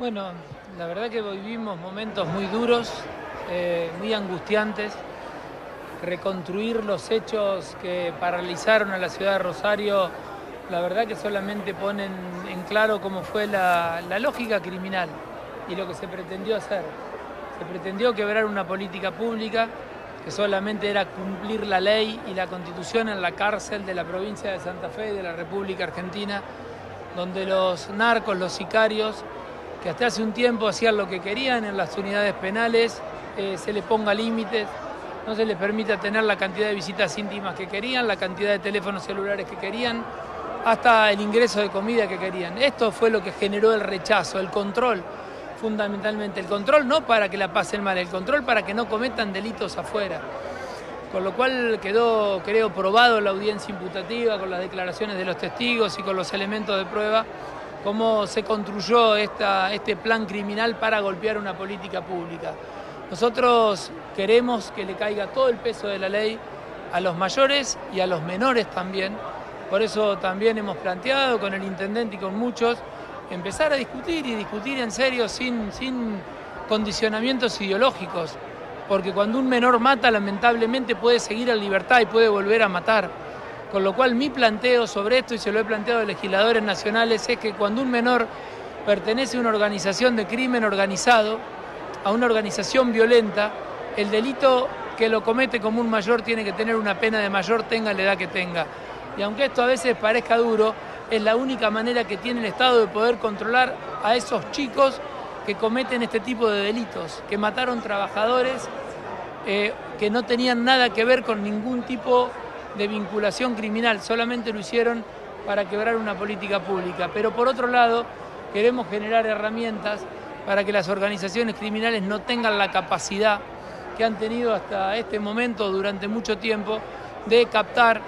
Bueno, la verdad que vivimos momentos muy duros, eh, muy angustiantes. Reconstruir los hechos que paralizaron a la ciudad de Rosario, la verdad que solamente ponen en claro cómo fue la, la lógica criminal y lo que se pretendió hacer. Se pretendió quebrar una política pública que solamente era cumplir la ley y la constitución en la cárcel de la provincia de Santa Fe y de la República Argentina, donde los narcos, los sicarios, que hasta hace un tiempo hacían lo que querían en las unidades penales, eh, se les ponga límites, no se les permita tener la cantidad de visitas íntimas que querían, la cantidad de teléfonos celulares que querían, hasta el ingreso de comida que querían. Esto fue lo que generó el rechazo, el control, fundamentalmente. El control no para que la pasen mal, el control para que no cometan delitos afuera. Con lo cual quedó, creo, probado la audiencia imputativa con las declaraciones de los testigos y con los elementos de prueba cómo se construyó este plan criminal para golpear una política pública. Nosotros queremos que le caiga todo el peso de la ley a los mayores y a los menores también. Por eso también hemos planteado con el intendente y con muchos empezar a discutir y discutir en serio sin, sin condicionamientos ideológicos. Porque cuando un menor mata, lamentablemente puede seguir en libertad y puede volver a matar. Con lo cual mi planteo sobre esto, y se lo he planteado a legisladores nacionales, es que cuando un menor pertenece a una organización de crimen organizado, a una organización violenta, el delito que lo comete como un mayor tiene que tener una pena de mayor, tenga la edad que tenga. Y aunque esto a veces parezca duro, es la única manera que tiene el Estado de poder controlar a esos chicos que cometen este tipo de delitos, que mataron trabajadores eh, que no tenían nada que ver con ningún tipo de vinculación criminal, solamente lo hicieron para quebrar una política pública. Pero por otro lado, queremos generar herramientas para que las organizaciones criminales no tengan la capacidad que han tenido hasta este momento durante mucho tiempo de captar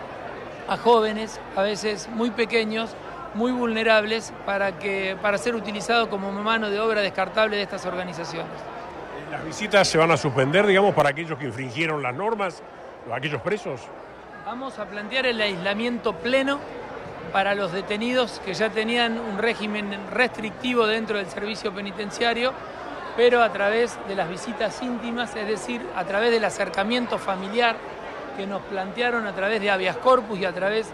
a jóvenes, a veces muy pequeños, muy vulnerables, para, que, para ser utilizados como mano de obra descartable de estas organizaciones. ¿Las visitas se van a suspender, digamos, para aquellos que infringieron las normas, aquellos presos? Vamos a plantear el aislamiento pleno para los detenidos que ya tenían un régimen restrictivo dentro del servicio penitenciario, pero a través de las visitas íntimas, es decir, a través del acercamiento familiar que nos plantearon a través de habeas corpus y a través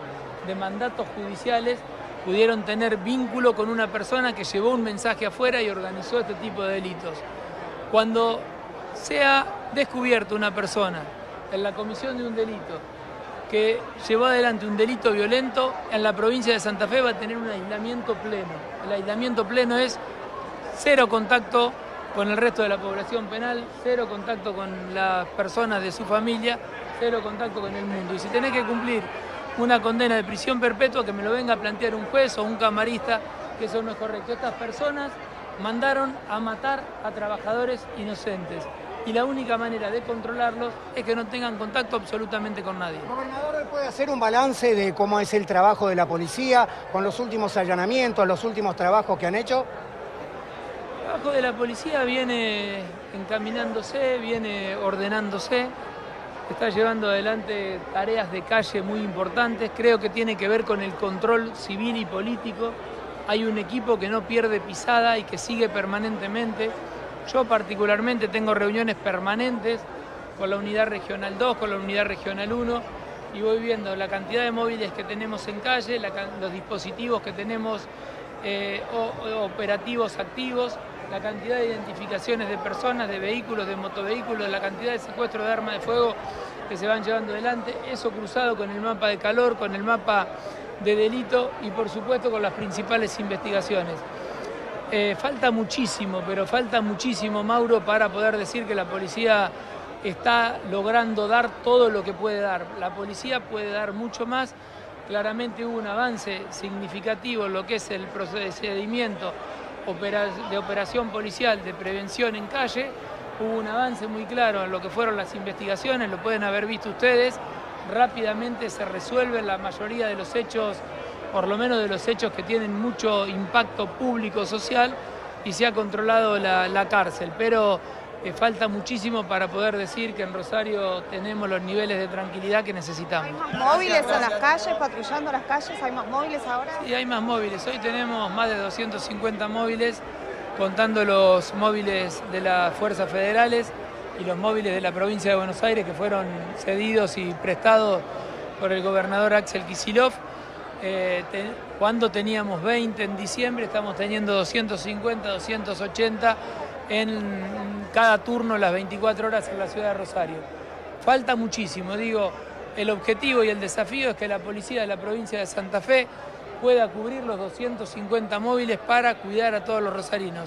de mandatos judiciales, pudieron tener vínculo con una persona que llevó un mensaje afuera y organizó este tipo de delitos. Cuando sea descubierto una persona en la comisión de un delito que llevó adelante un delito violento en la provincia de Santa Fe va a tener un aislamiento pleno. El aislamiento pleno es cero contacto con el resto de la población penal, cero contacto con las personas de su familia, cero contacto con el mundo. Y si tenés que cumplir una condena de prisión perpetua, que me lo venga a plantear un juez o un camarista, que eso no es correcto. Estas personas mandaron a matar a trabajadores inocentes y la única manera de controlarlos es que no tengan contacto absolutamente con nadie. Gobernador, ¿puede hacer un balance de cómo es el trabajo de la policía con los últimos allanamientos, los últimos trabajos que han hecho? El trabajo de la policía viene encaminándose, viene ordenándose, está llevando adelante tareas de calle muy importantes, creo que tiene que ver con el control civil y político. Hay un equipo que no pierde pisada y que sigue permanentemente. Yo particularmente tengo reuniones permanentes con la unidad regional 2, con la unidad regional 1 y voy viendo la cantidad de móviles que tenemos en calle, los dispositivos que tenemos eh, operativos activos, la cantidad de identificaciones de personas, de vehículos, de motovehículos, la cantidad de secuestros de armas de fuego que se van llevando adelante, eso cruzado con el mapa de calor, con el mapa de delito y por supuesto con las principales investigaciones. Eh, falta muchísimo, pero falta muchísimo, Mauro, para poder decir que la policía está logrando dar todo lo que puede dar. La policía puede dar mucho más. Claramente hubo un avance significativo en lo que es el procedimiento de operación policial de prevención en calle. Hubo un avance muy claro en lo que fueron las investigaciones, lo pueden haber visto ustedes. Rápidamente se resuelven la mayoría de los hechos por lo menos de los hechos que tienen mucho impacto público social y se ha controlado la, cárcel. Pero eh, falta muchísimo para poder decir que en Rosario tenemos los niveles de tranquilidad que necesitamos. ¿Hay más móviles en las calles, patrullando las calles? ¿Hay más móviles ahora? Sí, hay más móviles. Hoy tenemos más de 250 móviles contando los móviles de las fuerzas federales y los móviles de la provincia de Buenos Aires que fueron cedidos y prestados por el gobernador Axel Kisilov. Eh, cuando teníamos 20 en diciembre, estamos teniendo 250, 280 en cada turno las 24 horas en la ciudad de Rosario. Falta muchísimo, digo, el objetivo y el desafío es que la policía de la provincia de Santa Fe pueda cubrir los 250 móviles para cuidar a todos los rosarinos.